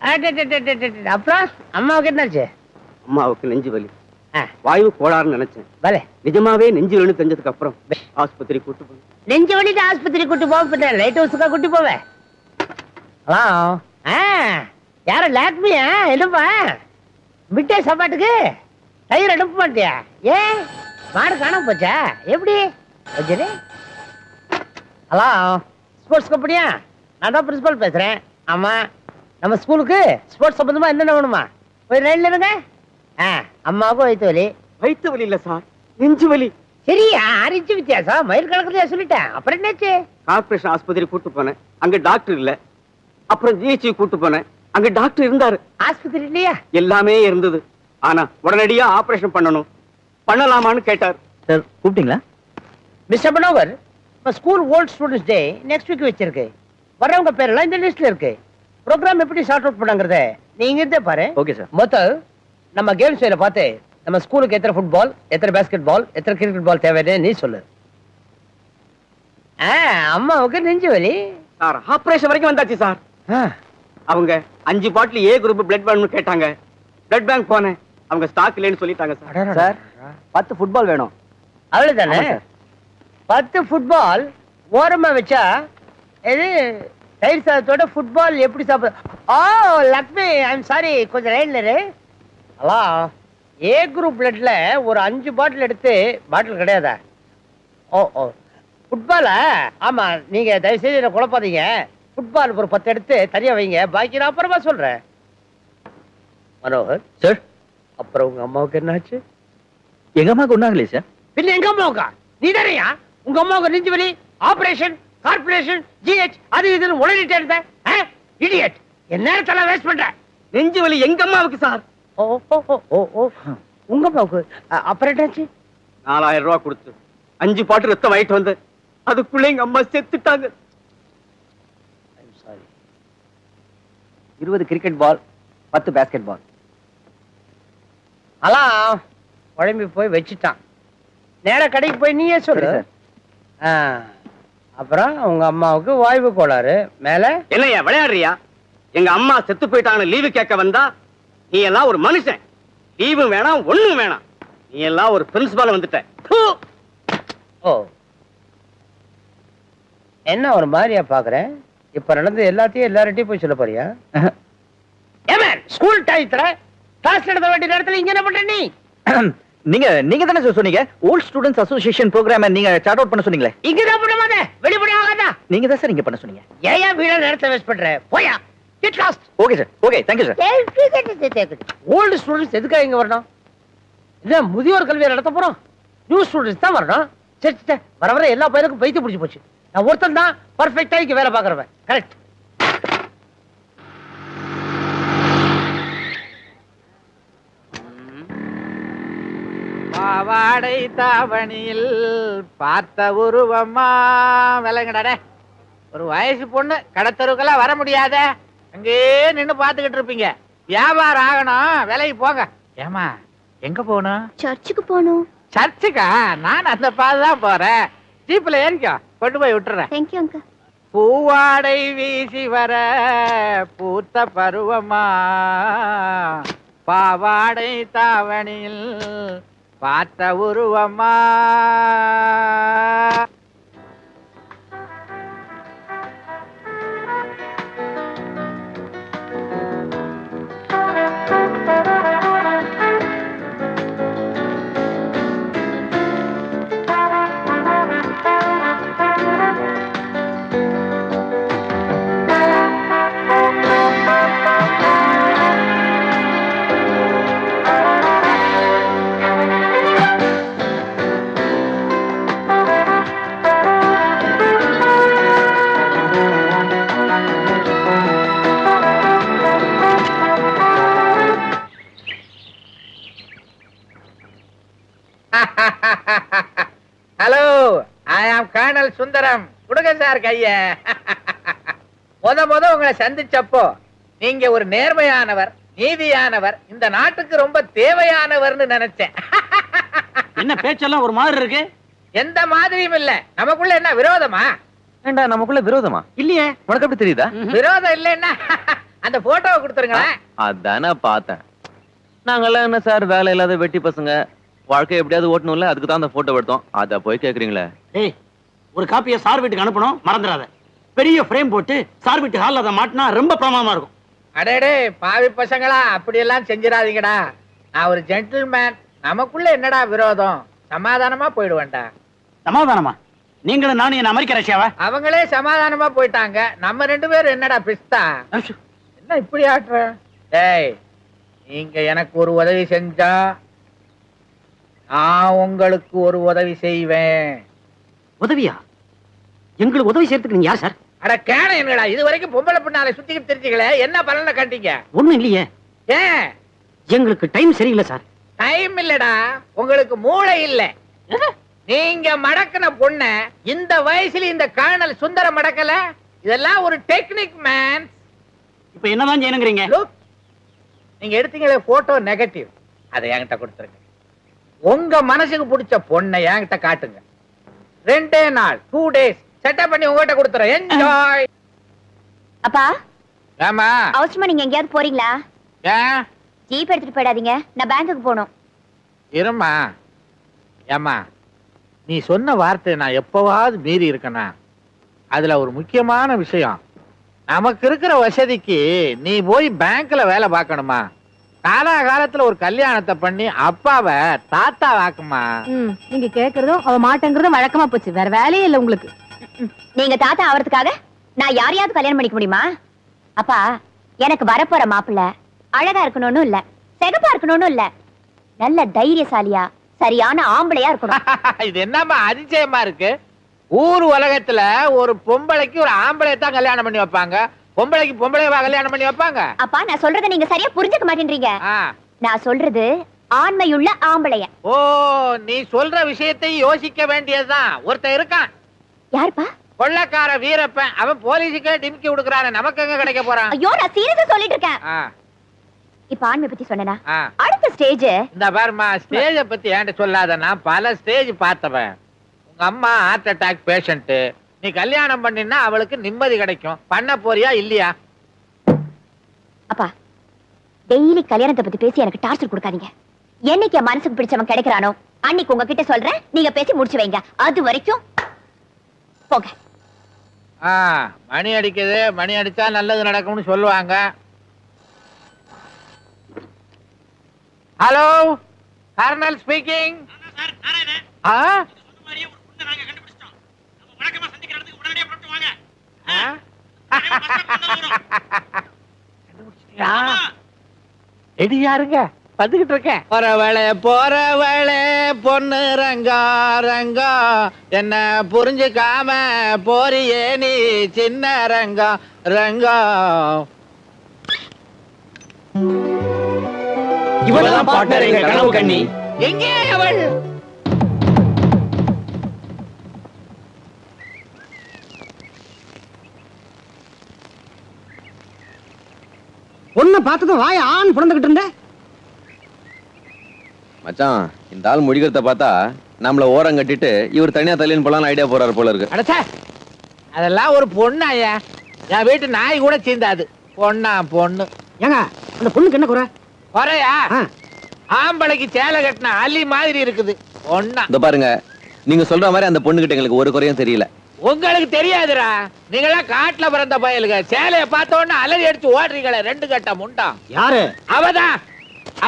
அப்புறம்? அம்மாவுக்கு என்னாச்சு அம்மாவுக்கு நெஞ்சு வலி. ஆ, வாயு கோளாறுன்னு நினைச்சேன். பலே நிஜமாவே நெஞ்சு வலி தெரிஞ்சதுக்கு அப்புறம் ஆஸ்பத்திரி கூட்டு போனேன். நெஞ்சு வலிட்டு ஆஸ்பத்திரி கூட்டு போக பின்ன லைட் ஹவுஸுக்கா கூட்டி போவேன் ஹலோ? ஆ. யார லாக்மியா? என்னப்பா? மிட்டே சாப்பாட்டுக்கு? தயிர் அனுப்ப மாட்டியா? மாடு காணாம போச்சா? எப்படி? வச்சுரு ஹலோ? ஸ்போர்ட்ஸ் கம்பெனியா? நான் தான் பிரின்சிபல் பேசுறேன். ஆமா. நம்ம ஸ்கூலுக்கு ஸ்போர்ட்ஸ் சம்பந்தமா என்னென்ன வேணுமா? ஒரு லைன்ல இருங்க. ஆ அம்மாவுக்கும் வயிற்று வலி. வயிற்று வலி இல்ல சார். நெஞ்சு வலி. சரியா அரிஞ்சு வித்தியாசம். மயில் கணக்குலயா சொல்லிட்டேன். அப்புறம் என்னாச்சு? கார்பரேஷன் ஆஸ்பத்திரி கூட்டு போனேன். அங்க டாக்டர் இல்ல. அப்புறம் ஜிஹெச்சி கூட்டு போனேன். அங்க டாக்டர் இருந்தாரு. ஆஸ்பத்திரி இல்லையா? எல்லாமே இருந்தது. ஆனா உடனடியா ஆபரேஷன் பண்ணணும். பண்ணலாமான்னு கேட்டார். சார் கூப்பிட்டீங்களா? மிஸ்டர் இப்போ school old students day next week வச்சிருக்கு. வரவங்க பேரெல்லாம் இந்த லிஸ்ட்ல இருக்கு. ப்ரோக்ராம் எப்படி ஷார்ட் அவுட் பண்ணாங்கிறத நீங்க இருந்தே பாரு. ஓகே சார் மொத்தம் நம்ம கேம்ஸ் வேலை பார்த்து நம்ம ஸ்கூலுக்கு எத்தனை ஃபுட்பால் எத்தனை பேஸ்கெட் பால் எத்தனை கிரிக்கெட் பால் தேவைன்னு நீ சொல்லு. ஆ அம்மாவுக்கு நெஞ்சு வலி. சார் ஆபரேஷன் வரைக்கும் வந்தாச்சு சார். அவங்க அஞ்சு பாட்டில் ஏ குரூப் பிளட் வேணும்னு கேட்டாங்க. பிளட் பேங்க் போனேன். அவங்க ஸ்டாக் இல்லைன்னு சொல்லிட்டாங்க சார். சார் பத்து ஃபுட்பால் வேணும் அவ்வளவுதானே. பத்து ஃபுட்பால் ஓரமா வச்சா இது தயிர் சாதத்தோட ஃபுட்பால் எப்படி சாப்பிட ஓ லக்ஷ்மி ஐம் சாரி கொஞ்சம் லைன்ல இரு. ஹலோ? ஏ குரூப் பிளட்ல ஒரு அஞ்சு பாட்டில் எடுத்து பாட்டில் கிடையாதா? ஓ ஓ. ஃபுட்பாலா ஆமா நீங்க தயவு செய்து என்ன குழப்பாதீங்க. ஃபுட்பால் ஒரு பத்து எடுத்து தனியா வைங்க. பாக்கி நான் அப்புறமா சொல்றேன். மனோகர்? சார் அப்புறம் உங்க அம்மாவுக்கு என்னாச்சு? எங்க அம்மாவுக்கு ஒன்றாங்களே சார் பின்ன எங்க அம்மாவுக்கா? நீ தானையா? உங்க அம்மாவுக்கு நெஞ்சு வலி ஆபரேஷன் கார்பரேஷன் ஜிஹெச் அது இதுன்னு உடனிட்டே இருந்த இடியட் என் நேரத்தெல்லாம் வேஸ்ட் பண்ற. நெஞ்சு வலி எங்க அம்மாவுக்கு சார்? ஓ ஓ ஓ ஓ ஓ. உங்க அம்மாவுக்கு அப்புறம் என்னாச்சு? நாலாயிரம் ரூபாய் கொடுத்து அஞ்சு பாட்டு ரத்தம் வாங்கிட்டு வந்து அதுக்குள்ள எங்க அம்மா செத்துட்டாங்க. இருபது கிரிக்கெட் பால் பத்து பேஸ்கெட் பால் அலாம் குழம்பி போய் வச்சுட்டான். நேரா கடைக்கு போய் நீயே சொல்லு. சரி, அப்புறம் உங்க அம்மாவுக்கு வாய்வு கோளாறு மேல? என்னய்யா விளையாடுறியா? எங்க அம்மா செத்து போயிட்டாங்கன்னு லீவு கேட்க வந்தா நீ எல்லாம் ஒரு மனுஷன். லீவும் வேணாம் ஒண்ணும் வேணாம். நீ எல்லாம் ஒரு பிரின்சிபால் வந்துட்ட. ஓ. என்ன ஒரு மாதிரியா பாக்குறேன் இப்ப நடந்து எல்லாத்தையும் எல்லார்ட்டையும் போய் சொல்ல போறியா? ஸ்கூல் டயத்துல கிளாஸ் நடத்த வேண்டிய நேரத்துல இங்க என்ன பண்ற நீ? நீங்க நீங்க தானே சார் சொன்னீங்க? ஓல்ட் ஸ்டூடெண்ட்ஸ் அசோசியேஷன் ப்ரோக்ராம் நீங்க சார்ட் அவுட் பண்ண சொன்னீங்களே. இங்க தான் பண்ண மாட்டே வெளிப்பட ஆகாதா நீங்க தான் சார் இங்க பண்ண சொன்னீங்க. ஏன் வீட நேரத்தை வேஸ்ட் பண்ற? போயா. Get lost okay sir okay thank you sir old students எதுக்காக இங்க வரணும்? இல்ல முதியோர் கல்வியை நடத்த போறோம். நியூ ஸ்டூடெண்ட்ஸ் தான் வரணும். சரி வர வர எல்லா பையனுக்கும் பைத்தியம் பிடிச்சு போச்சு. நான் ஒருத்தன் தான் பர்ஃபெக்டா இங்க வேலை பாக்குறவன் கரெக்ட் பாவாடை தாவணியில் பார்த்த உருவமா விலங்கடா ஒரு வயசு பொண்ணு கடத்தருக்கெல்லாம் வர முடியாத. அங்கேயே நின்னு பாத்துக்கிட்டு இருப்பீங்க. வியாபாரம் ஆகணும். விலைக்கு போங்க. ஏமா எங்க போகணும்? சர்ச்சுக்கு போகணும். சர்ச்சுக்கா? நான் அந்த பாதை தான் போறேன். ஜீப்ல ஏறிக்கோ. கொண்டு போய் விட்டுறேன். தேங்க்யூ பூவாடை வீசி வர பூத்த பருவமா பாவாடை தாவணியில் பார்த்த உருவமா? சார் கைய. முத முத உங்களை சந்திச்சப்போ நீங்க ஒரு நேர்மையானவர் நீதியானவர் இந்த நாட்டுக்கு ரொம்ப தேவையானவர்னு நினைச்சேன். என்ன பேச்செல்லாம் ஒரு மாதிரி இருக்கு? எந்த மாதிரியும் இல்ல. நமக்குள்ள என்ன விரோதமா? ஏண்டா நமக்குள்ள விரோதமா? இல்லையே. உனக்கு எப்படி தெரியுதா? விரோதம் இல்லைன்னா அந்த போட்டோவை கொடுத்துருங்களேன். அதானே பார்த்தேன். நாங்கெல்லாம் என்ன சார் வேலை இல்லாத வெட்டி பசங்க? வாழ்க்கை எப்படியாவது ஓட்டணும்ல? அதுக்கு தான் அந்த போட்டோ எடுத்தோம். அத போய் கேக்குறீங்களே? ஏய் ஒரு காப்பியை சார் வீட்டுக்கு அனுப்பணும் மறந்துடாத. பெரிய ஃப்ரேம் போட்டு சார் வீட்டு ஹாலில் அதை மாட்டினா ரொம்ப பிரமாதமா இருக்கும். அடேடே பாவி பசங்களா அப்படியெல்லாம் செஞ்சிடாதீங்கடா. நான் ஒரு ஜென்டில்மேன் நமக்குள்ள என்னடா விரோதம்? சமாதானமா போயிடுவேன்டா. சமாதானமா? நீங்களும் நானும் என்ன அமெரிக்க ரஷ்யாவா? அவங்களே சமாதானமா போயிட்டாங்க. நம்ம ரெண்டு பேரும் என்னடா பிஸ்தா? என்ன இப்படி ஆட்டுற டேய் நீங்க எனக்கு ஒரு உதவி செஞ்சா நான் உங்களுக்கு ஒரு உதவி செய்வேன். உதவியா? எங்களுக்கு உதவி செய்யறதுக்கு நீங்க யார் சார்? அட கேன என்னடா இது வரைக்கும் பொம்பளை பின்னால சுத்திக்கிட்டு தெரிஞ்சுக்கல. என்ன பலனை கண்டீங்க ஒண்ணும் இல்லையே. ஏன்? எங்களுக்கு டைம் சரியில்லை சார். டைம் இல்லடா உங்களுக்கு மூளை இல்ல. நீங்க மடக்கின பொண்ண இந்த வயசுல இந்த கர்னல் சுந்தர மடக்கல? இதெல்லாம் ஒரு டெக்னிக் மேன் இப்போ என்னதான் செய்யணுங்கிறீங்க? நீங்க எடுத்தீங்களே போட்டோ நெகட்டிவ் அதை என்கிட்ட கொடுத்துருங்க. உங்க மனசுக்கு பிடிச்ச பொண்ணை என்கிட்ட காட்டுங்க. ரெண்டே நாள் டூ டேஸ் செட்டப் பண்ணி உங்ககிட்ட கொடுத்துறேன். என்ஜாய் அப்பா ஏமா அவசரமா நீங்க எங்கேயாவது போறீங்களா? ஏன்? ஜீப் எடுத்துட்டு போயிடாதீங்க. நான் பேங்க்குக்கு போகணும். இருமா ஏம்மா நீ சொன்ன வார்த்தையை நான் எப்பவாவது மீறி இருக்கனா? அதுல ஒரு முக்கியமான விஷயம். நமக்கு இருக்கிற வசதிக்கு நீ போய் பேங்க்ல வேலை பார்க்கணுமா? காலாகாலத்துல ஒரு கல்யாணத்தை பண்ணி அப்பாவை தாத்தா வாக்குமா நீங்க கேக்குறதும் அவ மாட்டேங்கிறதும் வழக்கமா போச்சு. வேற வேலையே இல்ல உங்களுக்கு. நீங்க தாத்தா ஆவறதுக்காக நான் யாரையாவது கல்யாணம் பண்ணிக்க முடியுமா? அப்பா எனக்கு வரப்போற மாப்பிள்ள அழகா இருக்கணும்னு இல்ல சிகப்பா இருக்கணும்னு இல்ல. நல்ல தைரியசாலியா சரியான ஆம்பளையா இருக்கணும். இது என்னம்மா அதிசயமா இருக்கு? ஊர் உலகத்துல ஒரு பொம்பளைக்கு ஒரு ஆம்பளையை தான் கல்யாணம் பண்ணி வைப்பாங்க. பொம்பளைக்கு பொம்பளையவா கல்யாணம் பண்ணி வைப்பாங்க? அப்பா நான் சொல்றதை நீங்க சரியா புரிஞ்சுக்க மாட்டேன்றீங்க. நான் சொல்றது ஆண்மையுள்ள ஆம்பளைய. ஓ நீ சொல்ற விஷயத்தை யோசிக்க வேண்டியதுதான். ஒருத்தன் இருக்கான். யாருப்பா? கொள்ளக்கார வீரப்பன். அவன் போலீஸுக்கே டிமிக்கி கொடுக்கறானே நமக்கு எங்க கிடைக்க போறான்? ஐயோ நான் சீரியஸா சொல்லிட்டு இருக்கேன் இப்ப ஆண்மை பத்தி சொன்னேனா. அடுத்த ஸ்டேஜ் இந்த பாருமா ஸ்டேஜ பத்தி ஏன்ட்ட சொல்லாத நான் பல ஸ்டேஜ் பார்த்தவன். உங்க அம்மா ஹார்ட் அட்டாக் பேஷண்ட் நீ கல்யாணம் பண்ணினா அவளுக்கு நிம்மதி கிடைக்கும். பண்ண போறியா இல்லையா? அப்பா டெய்லி கல்யாணத்தை பத்தி பேசி எனக்கு டார்ச்சர் கொடுக்காதீங்க. என்னைக்கு என் மனசுக்கு பிடிச்சவன் கிடைக்கிறானோ அன்னைக்கு உங்ககிட்ட சொல்றேன். நீங்க பேசி முடிச்சு வைங்க. அது வரைக்கும் போங்க ஆ மணி அடிக்குது. மணி அடிச்சா நல்லது நடக்கும்னு சொல்லுவாங்க. ஹலோ கர்னல் ஸ்பீக்கிங் ஆ? ஆ? கண்டுபிடிச்சிட்டியா? வந்துகிட்டு இருக்கேன். போறவளே போறவளே பொண்ணு ரங்கா ரங்கா. என்ன புரிஞ்சுக்காம போறியே நீ சின்ன ரங்கா ரங்கா. இவ்வளவுதான் பார்ட்னர் எங்க கனவு கண்ணி. எங்கே அவள்? பொண்ணை பார்த்ததும் வாய ஆண் புறந்துகிட்டு இருந்த மச்சான் இந்த ஆள் முடிக்கிறத பார்த்தா நம்மள ஓரம் கட்டிட்டு இவர் தனியா தள்ளின்னு போலான்னு ஐடியா போறாரு போல இருக்கு. அடச்சே அதெல்லாம் ஒரு பொண்ணு ஐயா? என் வீட்டு நாய் கூட சீந்தாது. பொண்ணா பொண்ணு. ஏங்க அந்த பொண்ணுக்கு என்ன குறை? குறையா? ஆ. ஆம்பளைக்கு சேலை கட்டின அலி மாதிரி இருக்குது. பொண்ணா. இந்த பாருங்க நீங்க சொல்ற மாதிரி அந்த பொண்ணுகிட்ட எங்களுக்கு ஒரு குறையும் தெரியல. உங்களுக்கு தெரியாதுடா. நீங்களாம் காட்டுல பிறந்த பயலுங்க. சேலைய பார்த்த உடனே அலறி அடிச்சு ஓடுறீங்களே ரெண்டு கட்ட முண்டா. யாரு? அவதான்.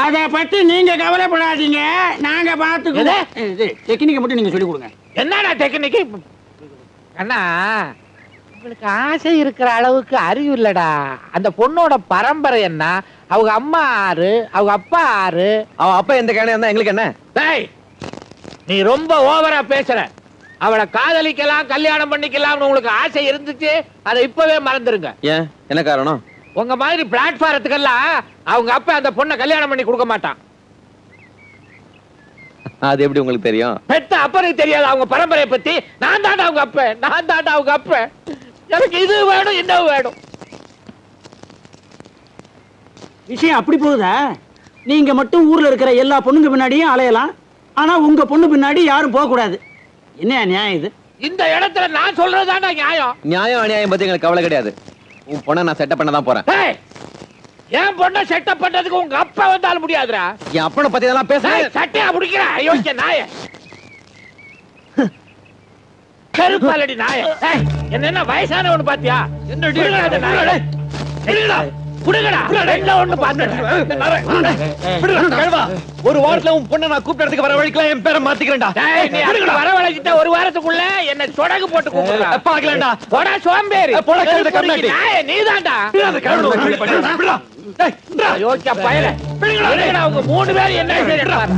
அத பத்தி நீங்க கவலைப்படாதீங்க. நாங்க பாத்துக்குவோம். இது டெக்னிக்கை மட்டும் நீங்க சொல்லி கொடுங்க. என்னடா டெக்னிக்கு அண்ணா உங்களுக்கு ஆசை இருக்கிற அளவுக்கு அறிவு இல்லடா. அந்த பொண்ணோட பரம்பரை என்ன? அவங்க அம்மா ஆறு அவங்க அப்பா ஆறு அவன் அப்பா எந்த கேனையா இருந்தா எங்களுக்கு என்ன? டேய் நீ ரொம்ப ஓவரா பேசுற. அவளை காதலிக்கலாம் கல்யாணம் பண்ணிக்கலாம்னு உங்களுக்கு ஆசை இருந்துச்சு. அதை இப்பவே மறந்துருங்க. ஏன்? என்ன காரணம்? உங்க மாதிரி பிளாட்ஃபாரத்துக்கெல்லாம் அவங்க அப்பா அந்த பொண்ணை கல்யாணம் பண்ணி கொடுக்க மாட்டான். அது எப்படி உங்களுக்கு தெரியும்? பெத்த அப்பனுக்கு தெரியாது அவங்க பரம்பரையை பத்தி. நான் தாண்டா அவங்க அப்ப. நான் தாண்டா அவங்க அப்ப. எனக்கு இது வேணும் இன்னும் வேணும். விஷயம் அப்படி போகுதா? நீங்க மட்டும் ஊர்ல இருக்கிற எல்லா பொண்ணுங்க பின்னாடியும் அலையலாம். ஆனா உங்க பொண்ணு பின்னாடி யாரும் போக கூடாது. என்ன நியாயம் இது? இந்த இடத்துல நான் சொல்றதுதான்டா நியாயம். நியாயம் அநியாயம் பத்தி எங்களுக்கு கவலை கிடையாது. உன் பொண்ணை நான் செட்டப் பண்ண தான் போறேன். ஏய், என் பொண்ண செட்டப் பண்றதுக்கு உங்க அப்பா வந்தாலும் முடியாதுடா. என் அப்பனை பத்தி இதெல்லாம் பேச டேய், சட்டையா பிடிக்கிற? யோசிச்ச நாய. கருப்பாலடி நாய. என்ன என்ன வயசானவனு பாத்தியா? புடுங்கடா ஒரு வாரத்துல உன் பொண்ணை நான் கூப்பிட்டு வர வழிக்கெல்லாம் என் பேரை மாத்திக்கிறேன்டா. வரவழைச்சிட்ட ஒரு வாரத்துக்குள்ள என்ன சொடகு போட்டு கூப்பிடுறா பாக்கலடா போடா சோம்பேறி. போடா, கழுதை நீதான்டா. யோசிச்ச பயல. விடுங்கடா, அவங்க மூணு பேர் என்ன செய்யறாங்க?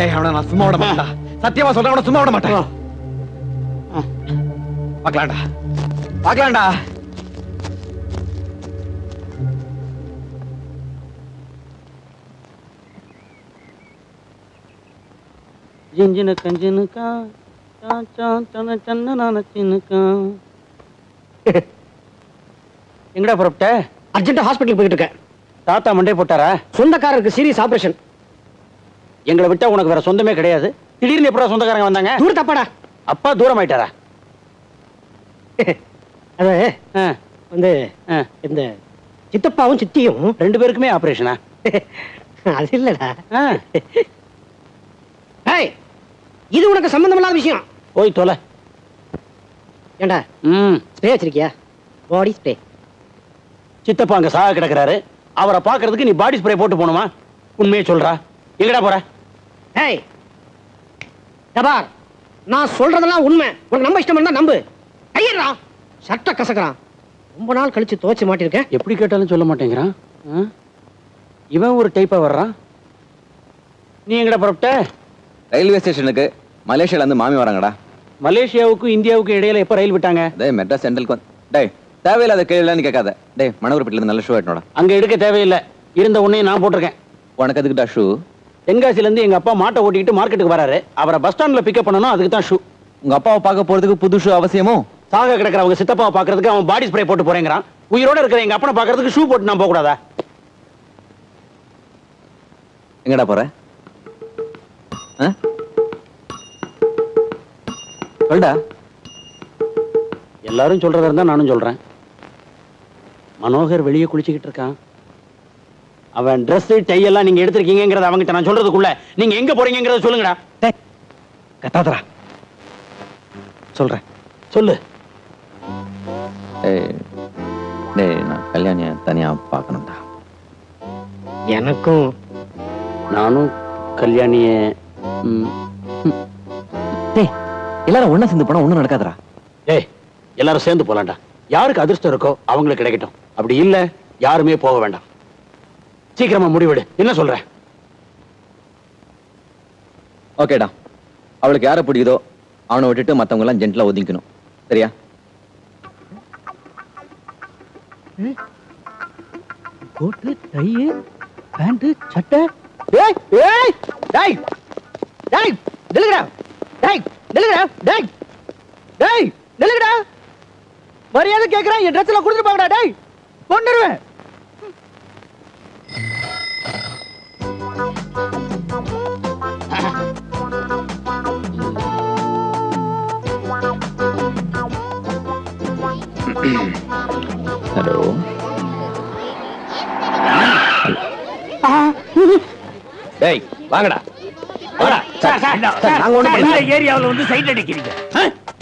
ஏய் அவனை நான் சும்மா விட மாட்டேன்டா. சத்தியமா சொல்றேன் அவனை சும்மா விட மாட்டேன். பாக்கலாம்டா பாக்கலாம்டா ஜிஞ்சின கஞ்சினுக்கா எங்கடா புறப்பட்ட அர்ஜென்ட் ஹாஸ்பிட்டல் போயிட்டு இருக்கேன். தாத்தா மண்டே போட்டாரா? சொந்தக்காரருக்கு சீரியஸ் ஆபரேஷன் எங்களை விட்டா உனக்கு வேற சொந்தமே கிடையாது. திடீர்னு எப்படா சொந்தக்காரங்க வந்தாங்க? தூர தப்பாடா அப்பா தூரம் ஆயிட்டாரா அது வந்து. இந்த சித்தப்பாவும் சித்தியும் ரெண்டு பேருக்குமே ஆபரேஷனா? அது இல்லடா. ஏய் இது உனக்கு சம்பந்தமில்லாத விஷயம். போய் தொலை. ஏண்டா? ம். ஸ்ப்ரே வச்சிருக்கியா? பாடி ஸ்ப்ரே சித்தப்பா அங்க சாக கிடக்குறாரு. அவரை பாக்குறதுக்கு நீ பாடி ஸ்ப்ரே போட்டு போணுமா உண்மையை சொல்றா. எங்கடா போற? ஏய் தபார் நான் சொல்றதெல்லாம் உண்மை. உனக்கு நம்ப இஷ்டம் இருந்தா நம்பு. ஐயரா சட்ட கசக்குறான் ரொம்ப நாள் கழிச்சு துவைச்சு மாட்டிருக்கேன். எப்படி கேட்டாலும் சொல்ல மாட்டேங்கிறான்? ஆ? இவன் ஒரு டைப்பா வர்றான் நீ எங்கடா புறப்பட்ட? ரயில்வே ஸ்டேஷனுக்கு. மலேசியால இருந்து மாமி வராங்கடா. மலேசியாவுக்கும் இந்தியாவுக்கும் இடையில எப்ப ரயில் விட்டாங்க? டேய் மெட்ராஸ் சென்ட்ரலுக்கு டேய் தேவையில்லாத கேள்விலாம் கேட்காத. டேய் மணவரப்பட்டில இருந்து நல்ல ஷூ எடுனோட அங்க எடுக்க தேவையில்லை. இருந்த உன்னையும் நான் போட்டிருக்கேன். உனக்கு எதுக்குடா ஷூ தென்காசில இருந்து எங்க அப்பா மாட்டை ஓட்டிக்கிட்டு மார்க்கெட்டுக்கு வராரு. அவரை பஸ் ஸ்டாண்ட்ல பிக்கப் பண்ணணும் அதுக்கு தான் ஷூ உங்க அப்பாவை பார்க்க போறதுக்கு புது ஷூ அவசியமோ? சாக கிடக்குறவங்க சித்தப்பாவை பாக்குறதுக்கு அவன் பாடி ஸ்ப்ரே போட்டு போறேங்கிறான். உயிரோட இருக்கிற எங்க அப்பனை பாக்குறதுக்கு ஷூ போட்டு நான் போக கூடாதா எங்கடா போற? சொல்டா. எல்லாரும் சொல்றதா இருந்தா நானும் சொல்றேன். மனோகர் வெளியே குளிச்சுக்கிட்டு இருக்கான். அவன் Dress டை எல்லாம் நீங்க எடுத்திருக்கீங்கிறத அவங்கிட்ட நான் சொல்றதுக்குள்ள நீங்க எங்க போறீங்கங்கறத சொல்லுங்கடா. கத்தாதரா சொல்றேன். சொல்லு. டேய் டேய் நான் கல்யாணிய தனியா பார்க்கணும்டா. எனக்கும் நானும் கல்யாணிய டேய் எல்லாரும் ஒண்ணா சேர்ந்து போனா ஒண்ணும் நடக்காதடா. ஏய் எல்லாரும் சேர்ந்து போலாம்டா. யாருக்கு அதிர்ஷ்டம் இருக்கோ அவங்களுக்கு கிடைக்கட்டும். அப்படி இல்ல யாருமே போக வேண்டாம். சீக்கிரமா முடிவெடு. என்ன சொல்ற? ஓகேடா. அவளுக்கு யாரை பிடிக்குதோ அவனை விட்டுட்டு மத்தவங்க எல்லாம் ஜென்ட்லா ஒதுங்கிக்கணும். சரியா? கோட்டு டையு பேண்ட் சட்டை. ஏய் ஏய் டேய் டேய் நில்லுங்கடா. டேய் நில்லுங்கடா டேய் டேய் நில்லுங்கடா. மரியாதை கேக்குறேன் என் ட்ரெஸ்ல கொடுத்துட்டு போங்கடா டேய். கொண்டுருவேன் ஹலோ டேய் வாங்கடா வாங்கடா சார் சார் நாங்க பண்ணல. இந்த ஏரியாவுல வந்து சைட் அடிக்கிறீங்க?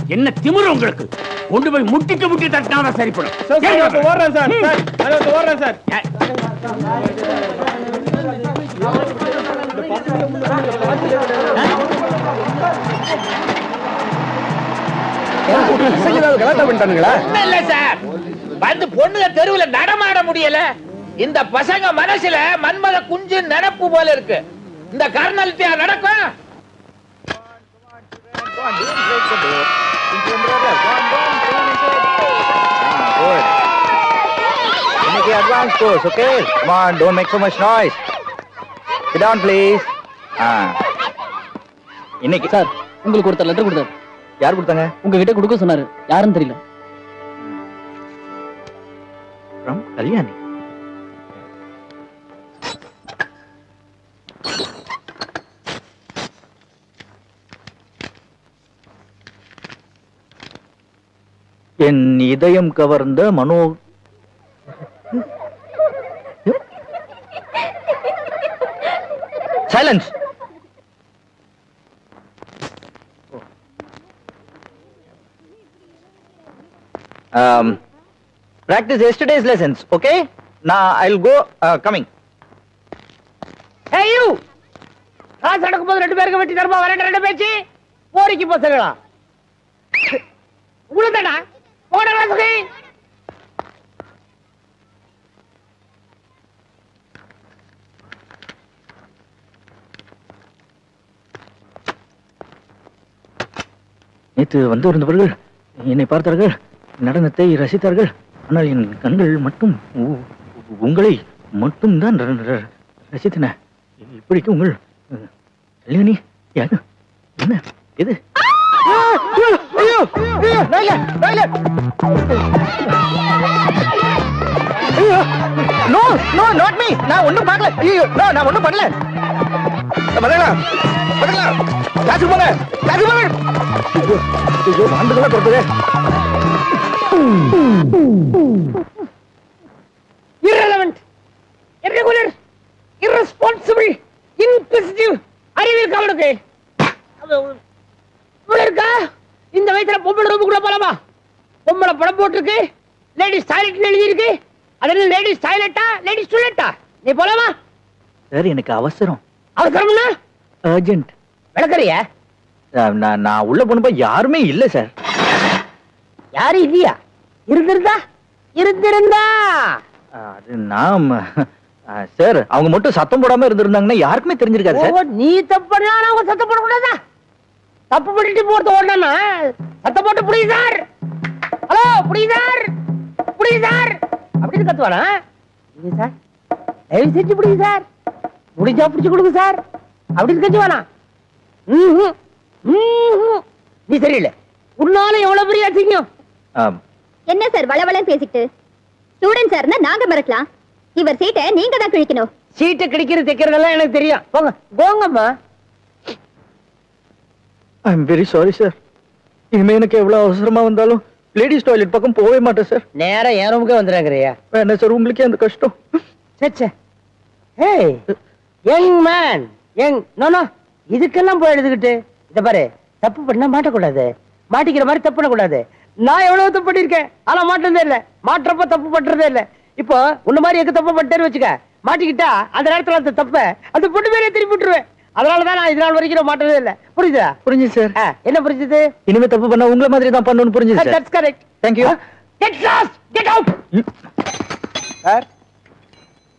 என்ன திமிரு உங்களுக்கு கொண்டு போய் முட்டிக்கு முட்டி தட்டினாதான் சரிப்படும் ஓடுறேன் சார் சார் ஓடுறேன் சார் பண்ணிட்டானுங்களா? இல்ல சார். வந்து பொண்ணுங்க தெருவுல நடமாட முடியல. இந்த பசங்க மனசுல மன்மத குஞ்சு நினப்பு போல இருக்கு. இந்த கர்னல்ட்டியா நடக்கும். இன்னைக்கு advance course okay come on don't make noise. Sit down please. ஆ. இன்னைக்கு சார் உங்களுக்கு ஒருத்தர் லெட்டர் கொடுத்தாரு யார் கொடுத்தாங்க? உங்ககிட்ட கொடுக்க சொன்னாரு. யாருன்னு தெரியல. கல்யாணி. என் இதயம் கவர்ந்த Mano silence practice yesterday's lessons okay? Now i'll go uh, coming. ஏய் யூ காசு நடக்கும்போது ரெண்டு பேருக்கு வெட்டி தருமா? வரேன் ரெண்டு பேச்சு. போரிக்கு பசங்களா தானா போட கிளாஸுக்கு நேற்று வந்து இருந்தவர்கள் என்னை பார்த்தார்கள். நடனத்தை ரசித்தார்கள். ஆனால் என் கண்கள் மட்டும் உங்களை மட்டும்தான் ரசித்தன. இப்படிக்கு உங்கள் கல்யாணி யாரு? என்ன? எது? நோ நோ நாட் மீ நான் ஒண்ணும் பார்க்கல. ஐயோ நான் ஒண்ணும் பண்ணல. ஐயோ கொடுத்ததே irrelevant. irregular irresponsible inquisitive இருக்கா? இவ்வளவு இந்த வயசுல பொம்பளை ரூமுக்குள்ள போலாமா? பொம்பளை படம் போட்டிருக்கு. லேடிஸ் டாய்லெட் எழுதி இருக்கு அதில் லேடிஸ் டாய்லெட்டா லேடிஸ் டாய்லெட்டா நீ போலாமா? சார் எனக்கு அவசரம். அவசரம்னா அர்ஜென்ட் விளக்கறியா? நான் நான் உள்ள போனப்ப யாருமே இல்ல சார் யாரும் இல்லையா? இருந்திருந்தா? இருந்திருந்தா? அது நாம் சார் அவங்க மட்டும் சத்தம் போடாம இருந்திருந்தாங்கன்னா யாருக்குமே தெரிஞ்சிருக்காது சார் நீ தப்பு பண்ணா அவங்க சத்தம் போடக்கூடாதா? தப்பு பண்ணிட்டு போறது ஓடனா சத்தம் போட்டு புடி சார் ஹலோ புடி சார் புடி சார் அப்படின்னு கத்துவானா? சார் தயவு செஞ்சு புடி சார் முடிஞ்சா பிடிச்சு கொடுங்க சார். அப்படின்னு ம்ஹும். ம்ஹும். நீ சரியில்லை. உன்னால எவ்வளவு பெரிய அசிங்கம்? ஆம். என்ன சார் வளவளன்னு பேசிட்டு ஸ்டூடெண்ட் சார்னா நாங்க மறக்கலாம் இவர் சீட்டை நீங்க தான் கிழிக்கணும். சீட்டை கிடைக்கிறது தைக்கிறதெல்லாம் எனக்கு தெரியும். போங்க. போங்கம்மா. I am very sorry sir இனிமே எனக்கு எவ்வளவு அவசரமா வந்தாலும் லேடிஸ் டாய்லெட் பக்கம் போகவே மாட்டேன் சார் நேரா என் ரூமுக்கே வந்துடுறாங்கறியா. வேண்டாம் சார் உங்களுக்கே அந்த கஷ்டம். சச்சே ஏய். Young man young no no இதுக்கெல்லாம் போய் எழுதுகிட்டு. இத பாரு. தப்பு பண்ணா மாட்டக்கூடாது. மாட்டிக்கிற மாதிரி தப்பு பண்ணக்கூடாது. நான் எவ்வளவு தப்பு பண்ணிருக்கேன் ஆனா மாட்டதே இல்ல. மாற்றப்ப தப்பு பண்றதே இல்ல. இப்போ உன்ன மாதிரி எங்க தப்பு பண்ணிட்டேன்னு வச்சுக்க. மாட்டிக்கிட்டா அந்த நேரத்துல அந்த தப்ப அந்த பொண்ணு மேலே திருப்பி விட்டுருவேன். அதனாலதான் நான் இது நாள் வரைக்கும் நான் மாட்டதே இல்ல. புரியுதா புரிஞ்சுது சார் ஆ, என்ன புரிஞ்சுது? இனிமே தப்பு பண்ணா உங்களை மாதிரி தான் பண்ணணும்னு புரிஞ்சுது sir that's correct thank you get lost get out sir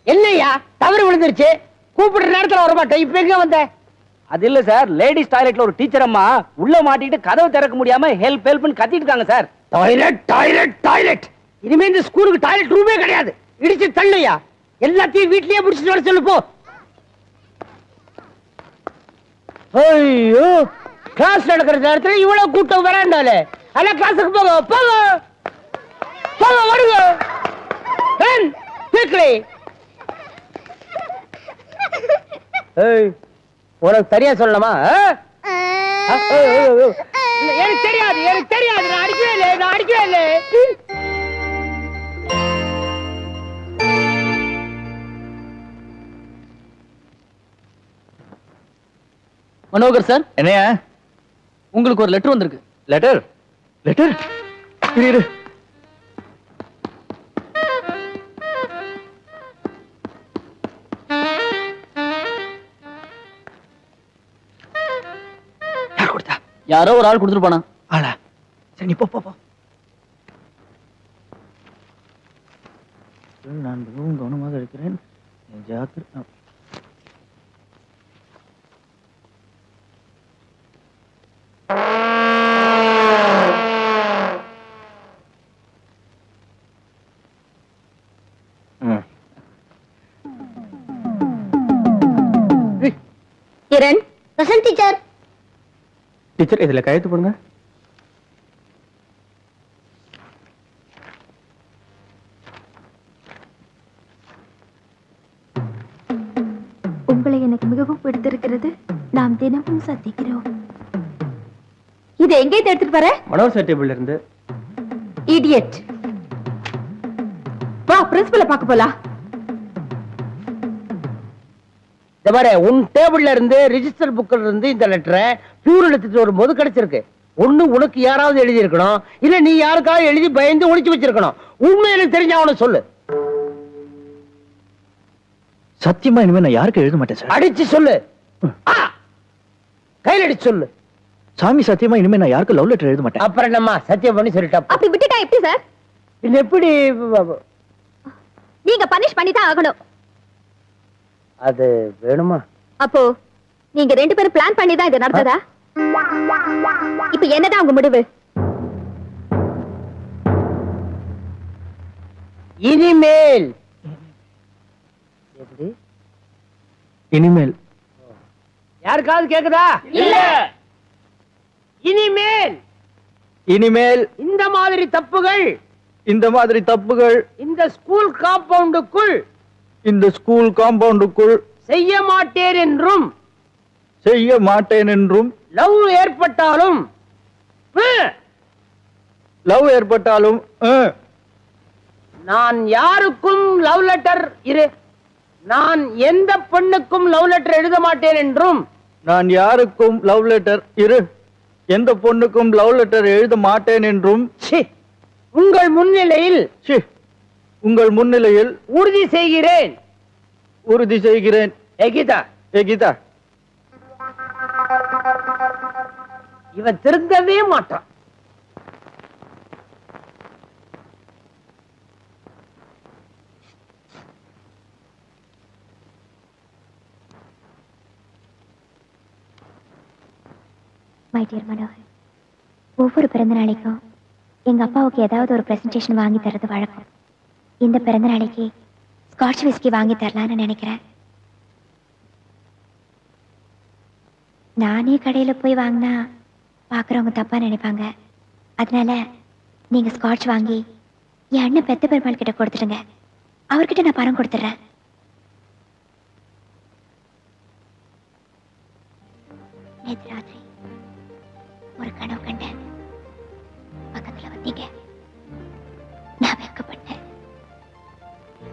என்னய்யா தவறு விழுந்துருச்சு. கூப்பிடுற நேரத்துல வர மாட்டேன் இப்ப எங்க வந்த? அது இல்ல சார். லேடிஸ் டாய்லெட்ல ஒரு டீச்சர் அம்மா உள்ள மாட்டிக்கிட்டு கதவு திறக்க முடியாம ஹெல்ப் ஹெல்ப்னு கத்திட்டு இருக்காங்க சார். டாய்லெட் டாய்லெட் டாய்லெட் இனிமே இந்த ஸ்கூலுக்கு டாய்லெட் ரூமே கிடையாது. இடிச்சு தள்ளையா எல்லாத்தையும் வீட்லயே முடிச்சுட்டு வர சொல்லு போ. ஐயோ கிளாஸ் நடக்கிற நேரத்துல இவ்வளவு கூட்டம் வராண்டாலே அல்ல கிளாஸுக்கு போங்க. போங்க. போங்க வருங்க. உனக்கு சரியா. இல்ல, எனக்கு தெரியாது எனக்கு தெரியாது. நான் அடிக்கவே இல்லை நான் அடிக்கவே இல்லை மனோகர் சார் என்னையா? உங்களுக்கு ஒரு லெட்டர் வந்திருக்கு. லெட்டர் லெட்டர் இரு. யாரோ ஒரு ஆள் கொடுத்துட்டு போனா. ஆளா. சரி நீ போ போ நான் மிகவும் கவனமாக இருக்கிறேன். ஜாக்கிர கிரண் பிரசன்ட் டீச்சர். டீச்சர் இதுல கையெழுத்து போடுங்க. உங்களை எனக்கு மிகவும் பிடித்திருக்கிறது. நாம் தினமும் சந்திக்கிறோம். இது எங்கே எடுத்துட்டு வர? மனோர் டேபிள்ல இருந்து. இடியட் வா பிரின்சிபலை பார்க்க போலாம். மாதிரி உன் டேபிள்ல இருந்து ரிஜிஸ்டர் புக்ல இருந்து இந்த லெட்டரை பியூர் எடுத்துட்டு வரும்போது கிடைச்சிருக்கு. ஒண்ணு உனக்கு யாராவது எழுதி இருக்கணும் இல்ல நீ யாருக்காவது எழுதி பயந்து ஒளிச்சு வச்சிருக்கணும். உண்மையில தெரிஞ்ச அவனை சொல்லு. சத்தியமா இனிமே நான் யாருக்கு எழுத மாட்டேன் சார். அடிச்சு சொல்லு! கையில அடிச்சு சொல்லு. சாமி சத்தியமா இனிமே நான் யாருக்கு லவ் லெட்டர் எழுத மாட்டேன். அப்புறம் என்னம்மா சத்தியம் பண்ணி சொல்லிட்டா அப்படி விட்டுட்டா எப்படி சார்? பின்ன எப்படி நீங்க பனிஷ் பண்ணி தான் ஆகணும். அது வேணுமா? அப்போ நீங்க ரெண்டு பேரும் பிளான் பண்ணி தான் இது நடந்ததா? இப்ப என்னதான் உங்க முடிவு? இனிமேல். எப்படி? இனிமேல். யாருக்காவது கேக்குதா? இல்ல. இனிமேல். இனிமேல். இந்த மாதிரி தப்புகள். இந்த மாதிரி தப்புகள். இந்த ஸ்கூல் காம்பவுண்டுக்குள் இந்த ஸ்கூல் காம்பவுண்டுக்குள் செய்ய மாட்டேன் என்றும் செய்ய மாட்டேன் என்றும் லவ் ஏற்பட்டாலும் லவ் ஏற்பட்டாலும் நான் யாருக்கும் லவ் லெட்டர் இரு நான் எந்த பெண்ணுக்கும் லவ் லெட்டர் எழுத மாட்டேன் என்றும் நான் யாருக்கும் லவ் லெட்டர் இரு எந்த பொண்ணுக்கும் லவ் லெட்டர் எழுத மாட்டேன் என்றும் உங்கள் முன்னிலையில் உங்கள் முன்னிலையில் உறுதி செய்கிறேன். உறுதி செய்கிறேன். ஏ கீதா. ஏ கீதா. இவன் திருந்தவே மாட்டான். மை டியர் மனோகர் ஒவ்வொரு பிறந்த நாளைக்கும் எங்க அப்பாவுக்கு ஏதாவது ஒரு பிரசன்டேஷன் வாங்கி தர்றது வழக்கம் இந்த பிறந்த நாளைக்கு ஸ்காட்ச் விஸ்கி வாங்கி தரலாம்னு நினைக்கிறேன். நானே கடையில போய் வாங்கினா பார்க்குறவங்க தப்பா நினைப்பாங்க. அதனால நீங்க ஸ்காட்ச் வாங்கி என் அண்ணன் பெத்த பெருமாள் கிட்ட கொடுத்துடுங்க. அவர்கிட்ட நான் பணம் கொடுத்துட்றேன்.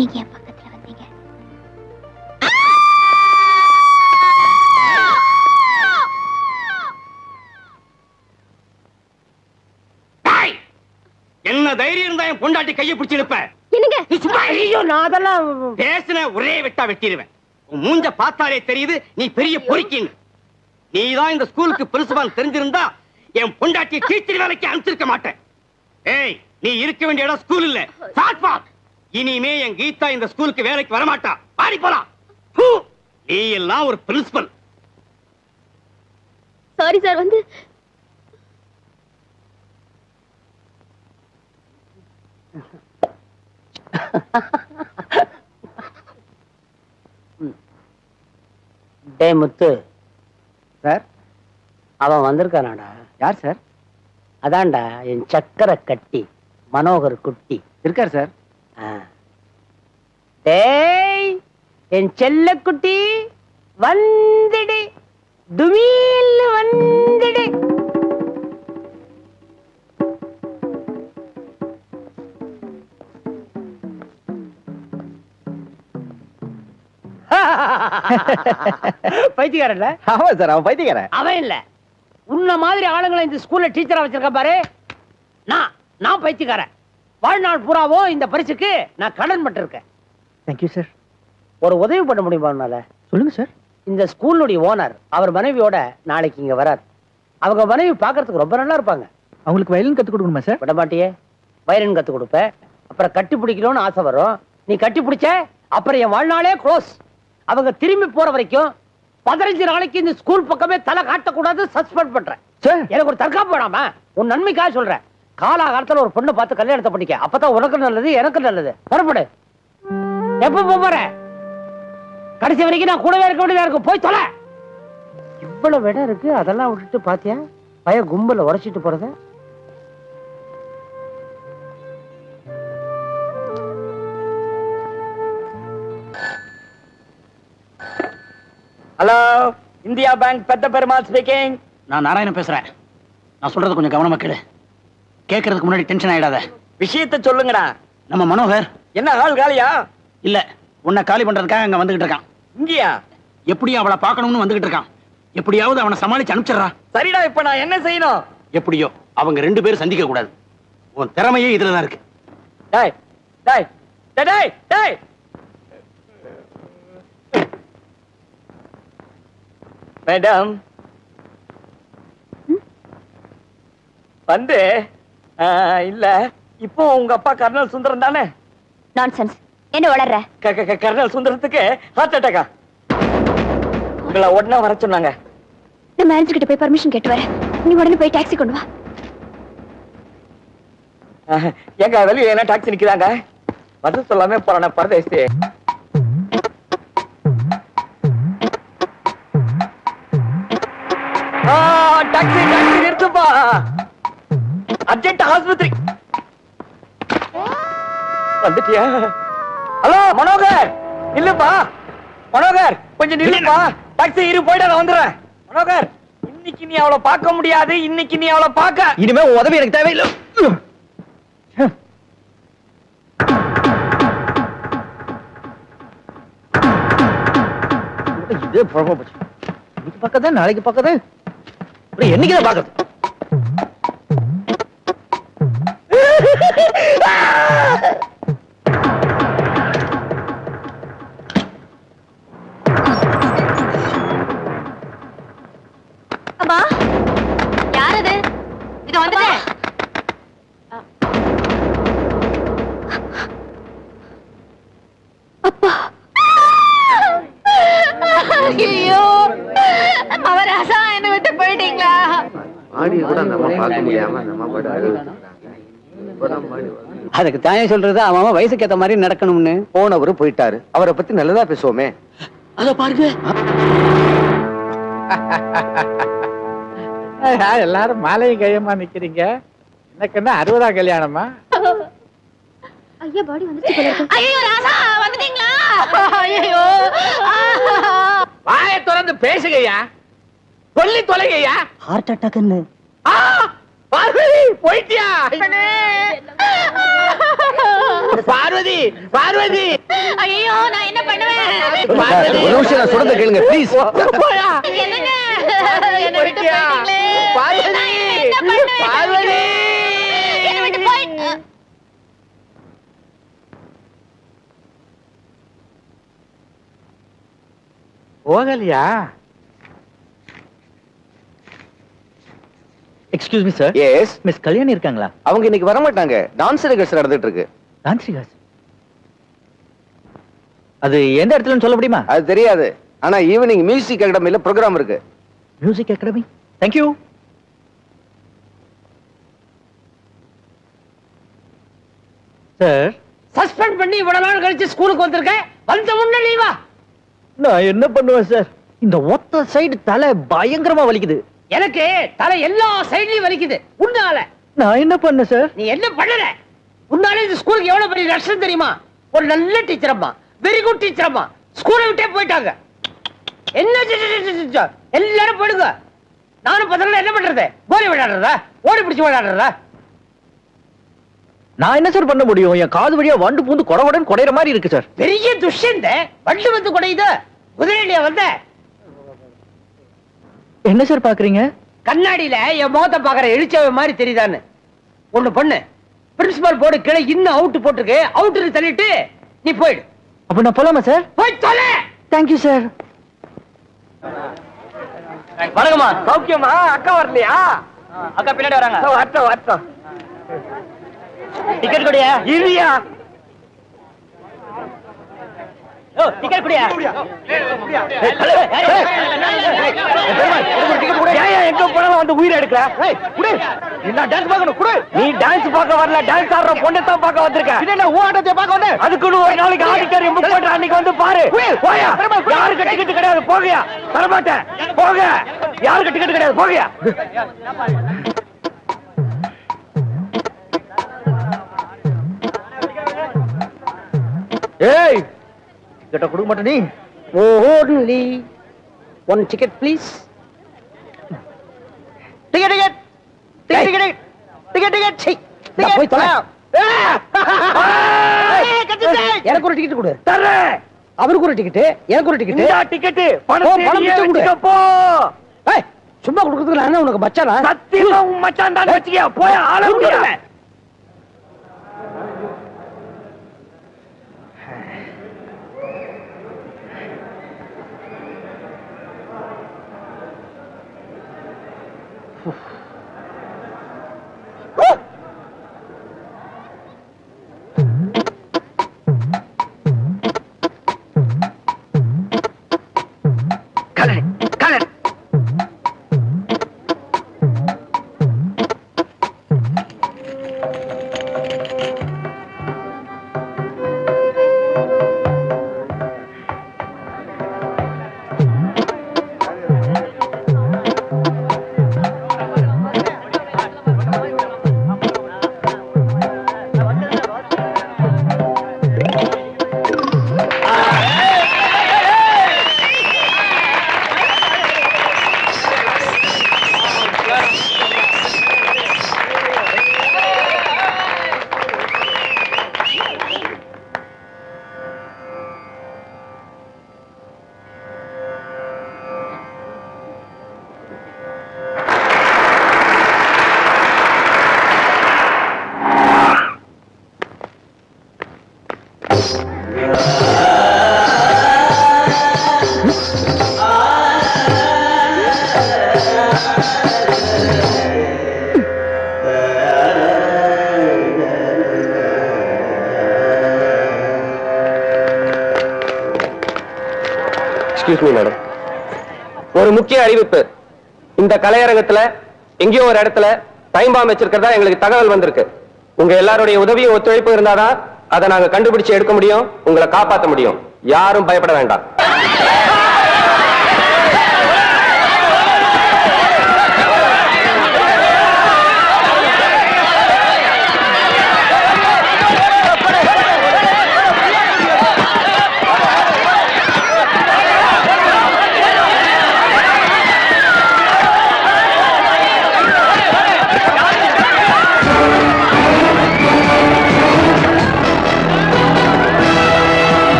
நீங்க என் பக்கத்துல வந்தீங்க! என்ன தைரியம் இருந்தா என் பொண்டாட்டி கையை பிடிச்சு இழுப்ப? என்னங்க? நீ சும்மா இரு. ஐயோ நான் அதெல்லாம் பேசுன ஒரே வெட்டா வெட்டிடுவேன் உன் மூஞ்ச பார்த்தாலே தெரியுது நீ பெரிய பொறுக்கின்னு நீ தான் இந்த ஸ்கூலுக்கு பிரின்சிபால் தெரிஞ்சிருந்தா என் பொண்டாட்டி டீச்சர் வேலைக்கு அனுப்பிச்சிருக்க மாட்டேன். ஏய் நீ இருக்க வேண்டிய இடம் ஸ்கூல் இல்ல. இனிமே என் கீதா இந்த ஸ்கூலுக்கு வேலைக்கு வரமாட்டா. பாடி போலாம் ஹூ! நீ எல்லாம் ஒரு பிரின்சிபல். சாரி சார் வந்து. டே முத்து. சார்? அவன் வந்திருக்கானாடா. யார் சார்? அதான்டா என் சக்கரை கட்டி மனோகர் குட்டி. இருக்கார் சார். டேய் என் செல்ல குட்டி வந்துடு. துமீல் வந்துடு. பைத்தியக்காரன்ல? ஆமா சார் அவன் பைத்தியக்காரன். அவன் இல்ல. உன்ன மாதிரி ஆளுங்களை இந்த ஸ்கூல்ல டீச்சரா வச்சிருக்க பாரு. நான் நான் பைத்தியக்காரன். வாழ்நாள் பூராவோ இந்த பரிசுக்கு நான் கடன் பட்டிருக்கேன். தேங்க்யூ சார் ஒரு உதவி பண்ண முடியுமா உன்னால? சொல்லுங்க சார் இந்த ஸ்கூலுடைய ஓனர் அவர் மனைவியோட நாளைக்கு இங்க வரார். அவங்க மனைவி பார்க்கறதுக்கு ரொம்ப நல்லா இருப்பாங்க. அவங்களுக்கு வயலின் கத்து கொடுக்கணுமா சார் விட மாட்டியே. வயலின் கத்து கொடுப்ப. அப்புறம் கட்டி பிடிக்கணும்னு ஆசை வரும். நீ கட்டி பிடிச்ச அப்புறம் என் வாழ்நாளே க்ளோஸ் அவங்க திரும்பி போற வரைக்கும் பதினஞ்சு நாளைக்கு இந்த ஸ்கூல் பக்கமே தலை காட்டக்கூடாது சஸ்பெண்ட் பண்றேன். சார் எனக்கு ஒரு தற்காப்பு வேணாமா? உன் நன்மைக்காக சொல்றேன். காலாகாலத்துல ஒரு பொண்ணை பார்த்து கல்யாணத்தை பண்ணிக்க. அப்பதான் உனக்கு நல்லது எனக்கு நல்லது. புறப்படு. எப்ப போப் போற? கடைசி வரைக்கும் நான் கூடவே இருக்க வேண்டியதா இருக்கும். போய் தொலை. இவ்வளவு இடம் இருக்கு அதெல்லாம் விட்டுட்டு பாத்தியா? பய கும்பல உரைச்சிட்டு போறத. ஹலோ இந்தியா பேங்க் பெத்த பெருமாள் ஸ்பீக்கிங் நான் நாராயணன் பேசுறேன். நான் சொல்றது கொஞ்சம் கவனமா கேளு. கேட்கறதுக்கு முன்னாடி டென்ஷன் ஆயிடாத. விஷயத்த சொல்லுங்கடா. நம்ம மனோகர். என்ன ஆள் காலியா? இல்ல உன்னை காலி பண்றதுக்காக அங்க வந்துகிட்டு இருக்கான். இங்கயா? எப்படியும் அவளை பார்க்கணும்னு வந்துகிட்டு இருக்கான். எப்படியாவது அவனை சமாளிச்சு அனுப்பிச்சிடுறா. சரிடா இப்ப நான் என்ன செய்யணும்? எப்படியோ அவங்க ரெண்டு பேரும் சந்திக்க கூடாது. உன் திறமையே இதுலதான் இருக்கு. டேய் டேய் டேய், டேய் டேய். மேடம். வந்து. இல்ல. இப்போ உங்க அப்பா கர்னல் சுந்தரம் தானே? நான்சென்ஸ் என்ன வளர்ற? க- க- க- கர்னல் சுந்தரத்துக்கு ஹார்ட் அட்டாக்கா உங்களை உடனே வர சொன்னாங்க. நான் மேனேஜர் கிட்ட போய் பர்மிஷன் கேட்டு வரேன். நீ உடனே போய் டாக்ஸி கொண்டு வா. எங்க வெளியே என்ன டாக்ஸி நிக்கிறாங்க? பதில் சொல்லாம போறான பரதேசி. ஆ, டாக்ஸி டாக்ஸி நிறுத்துப்பா. அர்ஜென்ட் ஆஸ்பத்திரி. வந்துட்டியா? ஹலோ மனோகர். இல்லப்பா மனோகர் கொஞ்சம் நில்லுப்பா. டாக்ஸி இரு போயிட்டு நான் வந்துடுறேன். மனோகர் இன்னைக்கு நீ அவளை பார்க்க முடியாது. இன்னைக்கு நீ அவளை பார்க்க. இனிமே உதவி எனக்கு தேவையில்லை. இதே புழப்ப போச்சு. இன்னைக்கு பார்க்கறது நாளைக்கு அப்புறம் என்னைக்குதான் பார்க்கறது? அம்மா யார் அது இது வந்துட்டேன் அப்பா. ஐயோ அவராசா என்ன விட்டு போயிட்டீங்களா? மாடியை கூட அந்த அம்மா பார்க்க முடியாம அந்த அம்மா பாட்டு அதுக்கு தானே சொல்றது அவன் வயசுக்கு ஏத்த மாதிரி நடக்கணும்னு போனவரு போயிட்டாரு. அவரை பத்தி நல்லதா பேசுவோமே. அத பாருங்க. எல்லாரும் மாலையும் கையமா நிக்கிறீங்க? எனக்கு என்ன அறுபதாம் கல்யாணமா? ஐயா பாடி வந்துச்சு ஐயோ ராசா வந்துட்டீங்களா? ஐயோ வாயை திறந்து பேசுங்கய்யா சொல்லி தொலைங்கய்யா ஹார்ட் அட்டாக்னு ஆ, பார்வதி போயிட்டியா? பார்வதி பார்வதி. ஐயோ நான் என்ன பண்ணுவேன்? பார்வதி. ஒரு நிமிஷம் நான் சொல்றத கேளுங்க ப்ளீஸ் போயா? என்னங்க? என்ன விட்டு போயிட்டியா? போயிட்டீங்களே. பார்வதி நான் என்ன பண்ணுவேன்? பார்வதி. என்னை விட்டு போய் போகலையா? Excuse me sir yes miss Kalyani இருக்காங்களா? அவங்க இன்னைக்கு வர மாட்டாங்க. டான்ஸ் ரிகர்சல் நடந்துட்டு இருக்கு. டான்ஸ்ரிகாஸ் அது எந்த இடத்துலன்னு சொல்ல முடியுமா? அது தெரியாது. ஆனா ஈவினிங் மியூசிக் அகாடமில ப்ரோக்ராம் இருக்கு. Music academy thank you sir suspend பண்ணி இவ்வளவு நாள் கழிச்சு ஸ்கூலுக்கு வந்திருக்கேன். வந்த முன்ன லீவா நான் என்ன பண்ணுவேன் சார் இந்த ஒத்த சைடு தலை பயங்கரமா வலிக்குது. எனக்கு தலை எல்லா சைட்லயும் வலிக்குது. உன்னால. நான் என்ன பண்ண சார் நீ என்ன பண்ணல? உன்னால இந்த ஸ்கூலுக்கு எவ்வளவு பெரிய நஷ்டம் தெரியுமா? ஒரு நல்ல டீச்சர் அம்மா. வெரி குட் டீச்சர் அம்மா. ஸ்கூலை விட்டே போயிட்டாங்க. என்ன எல்லாரும் போயிடுங்க நானும் பசங்க என்ன பண்றது? கோலி விளையாடுறதா? ஓடி பிடிச்சு விளையாடுறதா? நான் என்ன சார் பண்ண முடியும்? என் காது வழியா வண்டு பூந்து கொடகுடன் குடையிற மாதிரி இருக்கு சார் பெரிய துஷ்யந்த. வண்டு வந்து குடையுது. குதிரையிலேயே வந்த. என்ன சார் பாக்குறீங்க? கண்ணாடியில என் முகத்தை பாக்குற எழுச்சவை மாதிரி தெரியுதான்னு. ஒண்ணு பண்ணு. பிரின்சிபால் போர்டு கீழே இன்னும் அவுட் போட்டிருக்கு. அவுட்டு தள்ளிட்டு நீ போயிடு. அப்ப நான் போலாமா சார்? போய் தொலை தேங்க்யூ சார் வணக்கம்மா. சௌக்கியமா அக்கா வரலையா? அக்கா பின்னாடி வராங்க. டிக்கெட் கொடியா? இல்லையா? டிக்கெட் கொடியா எங்க போனாலும் வந்து உயிரை எடுக்கிற குடு நான் டான்ஸ் பார்க்கணும் குடு நீ டான்ஸ் பார்க்க வரல டான்ஸ் ஆடுற பொண்ணை தான் பார்க்க வந்திருக்க என்ன ஓட்டத்தை பார்க்க வந்து அதுக்குன்னு ஒரு நாளைக்கு ஆடிட்டோரியம் புக் பண்ற அன்னைக்கு வந்து பாரு போயா யாருக்கு டிக்கெட் கிடையாது போகயா தரமாட்டேன் போக யாருக்கு டிக்கெட் கிடையாது போகயா ஏய் கிட்ட கொடுக்க மாட்டே நீ. Only one ticket please ticket ticket ticket ticket ticket ticket போய் தொலை. எனக்கு ஒரு டிக்கெட் கொடு. தர்றேன் அவருக்கு ஒரு டிக்கெட் எனக்கு ஒரு டிக்கெட் இந்த டிக்கெட் பணம் பணம் கொடு. போ. ஏய், சும்மா கொடுக்கறதுக்கு நான் உனக்கு மச்சானா? சத்தியமா உன் மச்சான் தான் வச்சுக்க போய் ஆள முடியல லட்சுமி மேடம் ஒரு முக்கிய அறிவிப்பு. இந்த கலையரங்கத்துல எங்கேயோ ஒரு இடத்துல டைம் பாம் வச்சிருக்கிறதா எங்களுக்கு தகவல் வந்திருக்கு. உங்க எல்லாருடைய உதவியும் ஒத்துழைப்பு இருந்தாதான் அதை நாங்க கண்டுபிடிச்சு எடுக்க முடியும் உங்களை காப்பாத்த முடியும். யாரும் பயப்பட வேண்டாம்.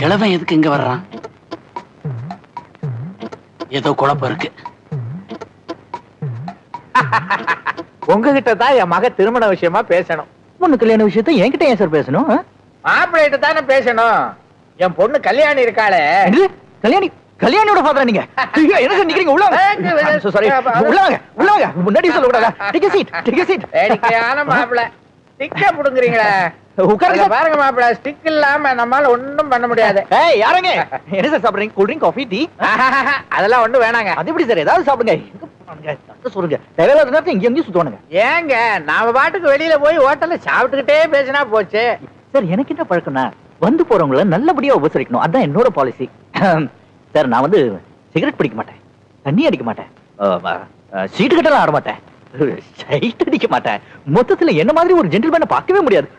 கிழவன் எதுக்கு இங்க வர்றான்? ஏதோ குழப்பம் இருக்கு. உங்ககிட்ட தான் என் மக திருமண விஷயமா பேசணும். பொண்ணு கல்யாண விஷயத்தை என்கிட்ட ஏன் சார் பேசணும்? மாப்பிள்ளைகிட்ட தானே பேசணும். என் பொண்ணு கல்யாணி இருக்காளே? கல்யாணி கல்யாணியோட ஃபாதரா நீங்க? ஐயோ, என்ன சார் நிக்கிறீங்க உள்ள வாங்க சாரி உள்ள வாங்க உள்ள வாங்க முன்னாடி சொல்ல கூடாதா டேக் சீட் டேக் சீட் மாப்பிள்ளை. ஸ்டிக்க புடுங்குறீங்களே. உட்காருங்க. பாருங்க மாப்பிள்ளை ஸ்டிக் இல்லாம நம்மால ஒண்ணும் பண்ண முடியாது. ஏய் யாருங்க? என்ன சார் சாப்பிடுறீங்க? கூல் ட்ரிங்க் காஃபி டீ அதெல்லாம் ஒண்ணும் வேணாங்க. அது எப்படி சார் ஏதாவது சாப்பிடுங்க. சொல்லுங்க. தேவையில்லாத இங்க எங்கேயும் சுத்துவானுங்க. ஏங்க நாம பாட்டுக்கு வெளியில போய் ஹோட்டல்ல சாப்பிட்டுக்கிட்டே பேசினா போச்சு. சார் எனக்கு என்ன பழக்கம்னா வந்து போறவங்கள நல்லபடியா உபசரிக்கணும். அதான் என்னோட பாலிசி சார் நான் வந்து சிகரெட் பிடிக்க மாட்டேன். தண்ணி அடிக்க மாட்டேன். சீட்டு கட்டலாம் ஆட மாட்டேன் சைட் அடிக்க மாட்டேன் மொத்தத்துல என்ன மாதிரி ஒரு ஜென்டில்மேனை பார்க்கவே முடியாது.